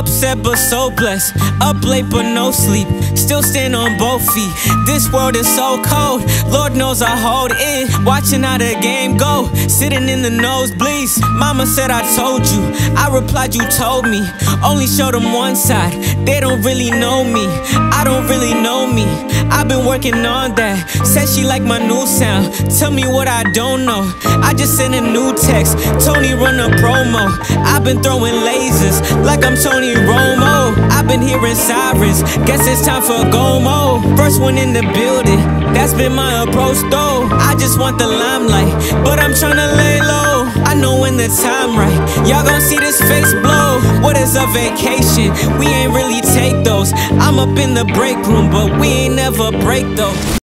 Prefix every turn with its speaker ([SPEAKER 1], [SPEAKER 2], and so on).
[SPEAKER 1] Upset but so blessed. Up late but no sleep. Still stand on both feet. This world is so cold. Lord knows I hold it. Watching how the game go. Sitting in the nosebleeds. Mama said I told you. I replied you told me. Only show them one side. They don't really know me. I don't really know me. I've been working on that. Said she like my new sound. Tell me what I don't know. I just sent a new text. Tony run a promo. I've been throwing lasers like I'm Tony Romo. I've been hearing sirens. Guess it's time for Gomo. First one in the building. That's been my approach though. I just want the limelight, but I'm trying to lay low. I know when the time right. Y'all gon' see this face blow. What is a vacation? We ain't up in the break room, but we ain't never break though.